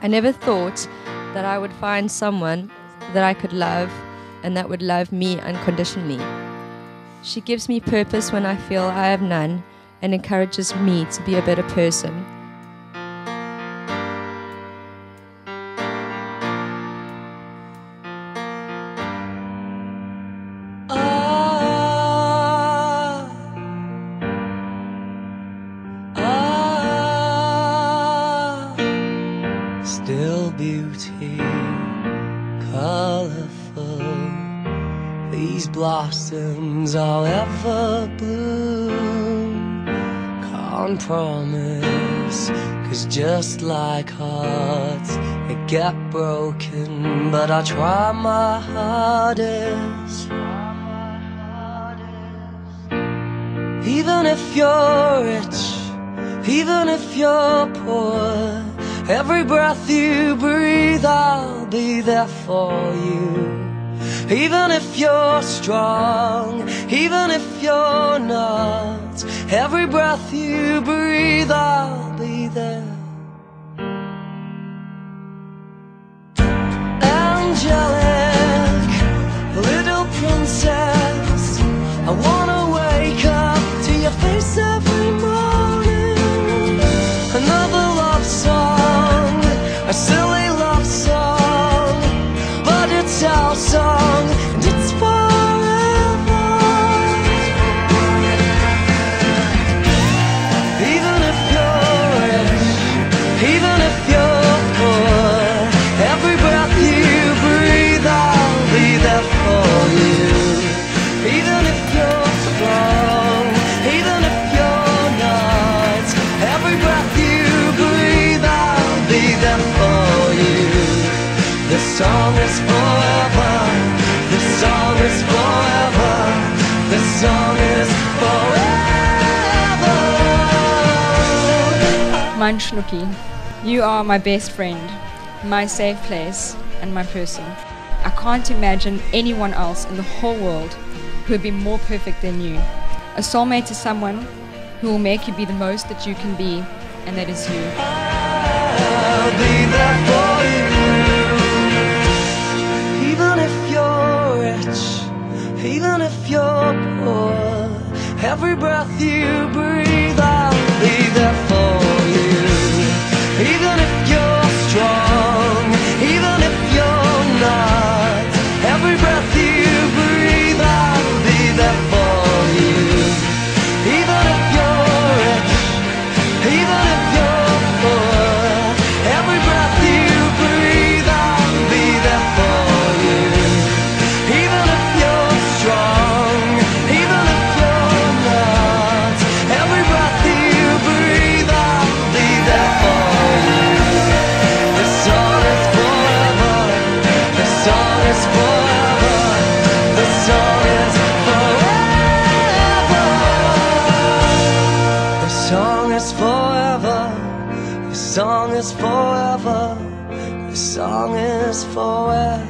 I never thought that I would find someone that I could love and that would love me unconditionally. She gives me purpose when I feel I have none and encourages me to be a better person. Beauty, colorful. These blossoms are ever bloom. Can't promise, cause just like hearts, they get broken. But I try my hardest. Even if you're rich, even if you're poor, every breath you breathe, I'll be there for you. Even if you're strong, even if you're not, every breath you breathe, I'll be there. Even if you're poor, every breath you breathe, I'll be there for you. Even if you're strong, even if you're not, every breath you breathe, I'll be there for you. The song is forever. The song is forever. The song is forever. Mein Schnucki, you are my best friend, my safe place, and my person. I can't imagine anyone else in the whole world who would be more perfect than you. A soulmate is someone who will make you be the most that you can be, and that is you. Even if you're poor, every breath you breathe, I'll be there for song is forever. This song is forever.